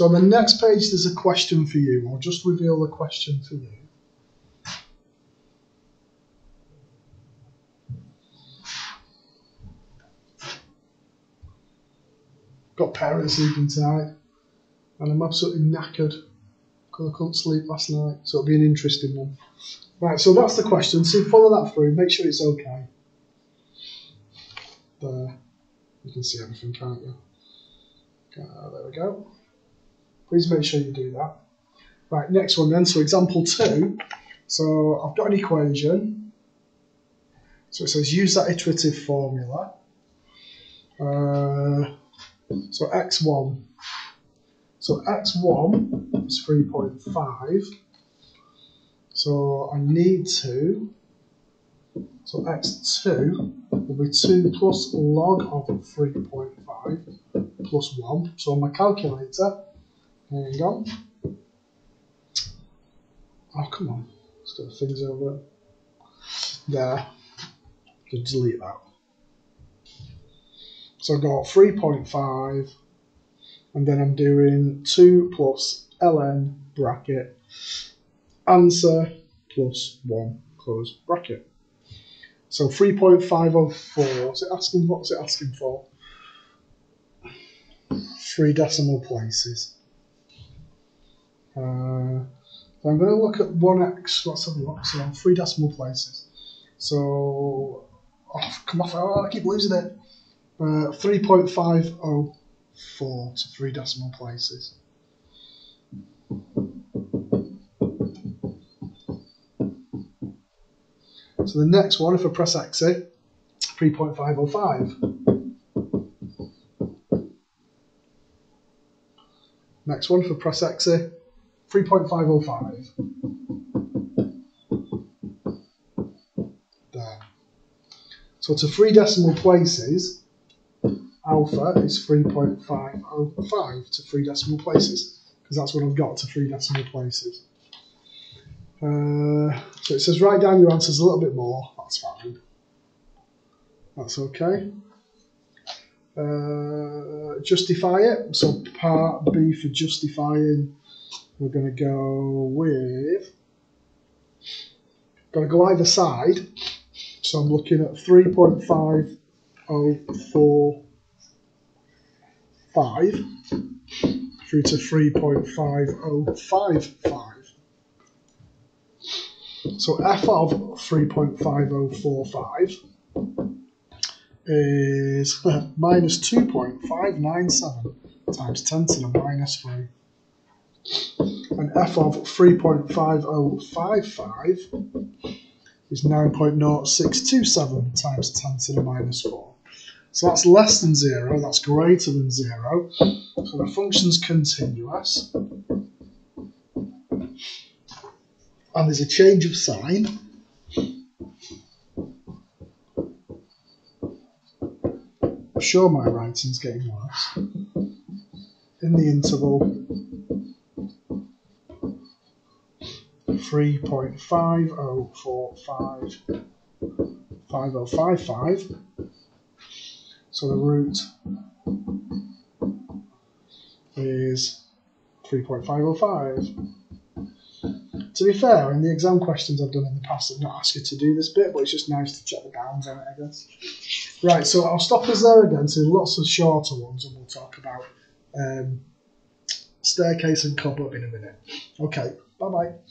So on the next page, there's a question for you. I'll just reveal the question for you. Got parents sleeping tonight, and I'm absolutely knackered because I couldn't sleep last night. So it'll be an interesting one. Right, so that's the question. So follow that through. Make sure it's okay. There, you can see everything, can't you? Uh, there we go. Please make sure you do that. Right, next one then. So example two. So I've got an equation. So it says use that iterative formula. Uh, so x1. So x1 is 3.5. So I need to, so x2 will be 2 plus log of 3.5 plus 1. So on my calculator, hang go. Oh, come on. Let's get the things over there. Delete that. So I've got 3.5 and then I'm doing 2 plus ln bracket answer plus 1 close bracket. So 3.504, what's it asking, what's it asking for? Three decimal places. Uh, I'm going to look at 1x, let's have a look, so three decimal places. So, oh, come off, oh, I keep losing it. Uh, 3.504 to three decimal places. So the next one, if I press exit, 3.505. Next one, I press exit, 3.505. There. So to three decimal places, alpha is 3.505 to three decimal places, because that's what I've got to three decimal places. Uh, so it says write down your answers a little bit more. That's fine. That's okay. Uh, justify it. So part B for justifying, we're going to go with. Got to go either side. So I'm looking at 3.5045 through to 3.5055. So f of 3.5045 is minus 2.597 times 10 to the minus 3. And f of 3.5055 is 9.0627 times 10 to the minus 4. So that's less than 0, that's greater than 0. So the function's continuous. and there's a change of sign. I'm sure my writing's getting worse. In the interval 3.5045 5055 so the root is 3.505 to be fair, in the exam questions I've done in the past, I've not asked you to do this bit, but it's just nice to check the bounds on it, I guess. Right, so I'll stop us there again. So lots of shorter ones, and we'll talk about um, staircase and cobweb in a minute. Okay, bye bye.